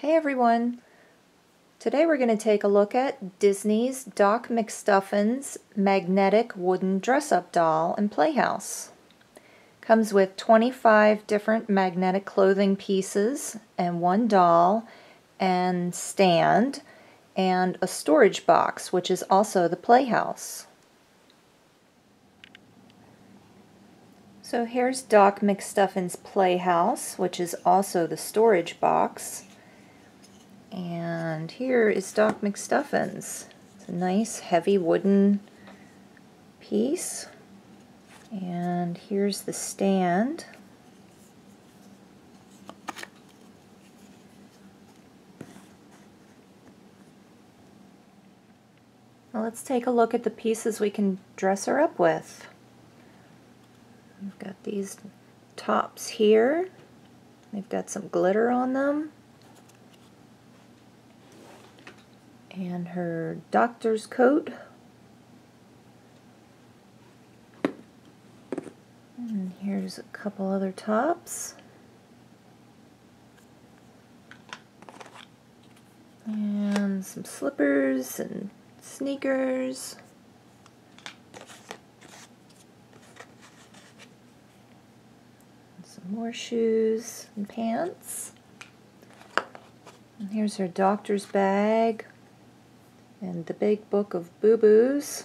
Hey everyone! Today we're going to take a look at Disney's Doc McStuffins magnetic wooden dress-up doll and playhouse. Comes with 25 different magnetic clothing pieces and one doll and stand and a storage box which is also the playhouse. So here's Doc McStuffins' playhouse which is also the storage box. And here is Doc McStuffins. It's a nice heavy wooden piece. And here's the stand. Well, let's take a look at the pieces we can dress her up with. We've got these tops here. They've got some glitter on them. And her doctor's coat. And here's a couple other tops. And some slippers and sneakers. And some more shoes and pants. And here's her doctor's bag and the big book of boo-boos.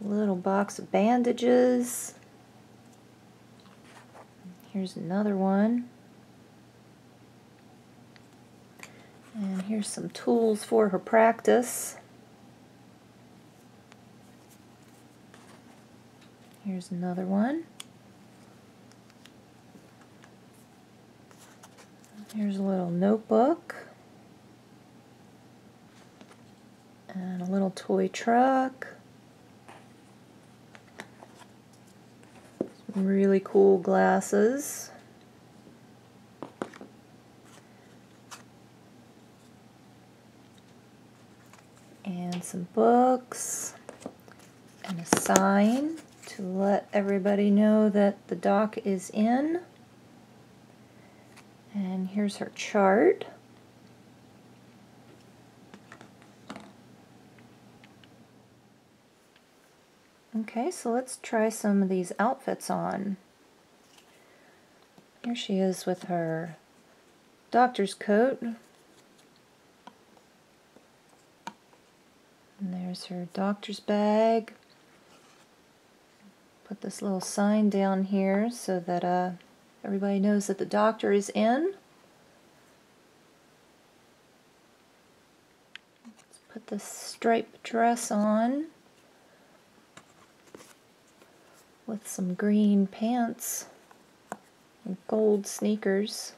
Little box of bandages. Here's another one. And here's some tools for her practice. Here's another one. Here's a little notebook. and a little toy truck. Some really cool glasses. And some books and a sign to let everybody know that the doc is in. And here's her chart. Okay, so let's try some of these outfits on. Here she is with her doctor's coat. And there's her doctor's bag. Put this little sign down here so that uh, everybody knows that the doctor is in. Let's put this striped dress on. With some green pants and gold sneakers.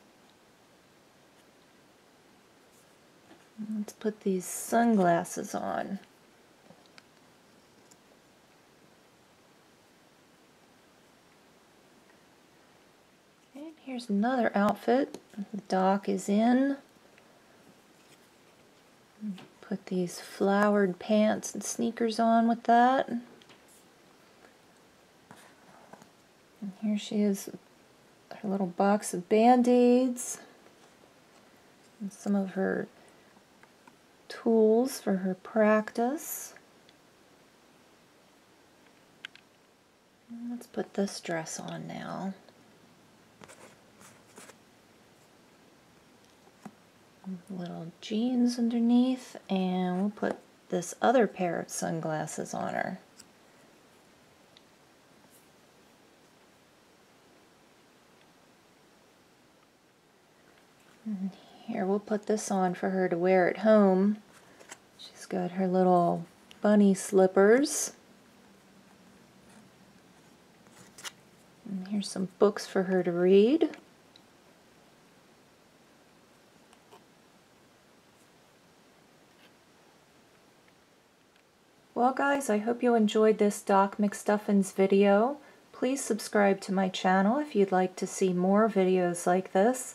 Let's put these sunglasses on. And here's another outfit. The doc is in. Put these flowered pants and sneakers on with that. And here she is, her little box of band-aids, and some of her tools for her practice. Let's put this dress on now. Little jeans underneath, and we'll put this other pair of sunglasses on her. And here, we'll put this on for her to wear at home. She's got her little bunny slippers. And here's some books for her to read. Well guys, I hope you enjoyed this Doc McStuffins video. Please subscribe to my channel if you'd like to see more videos like this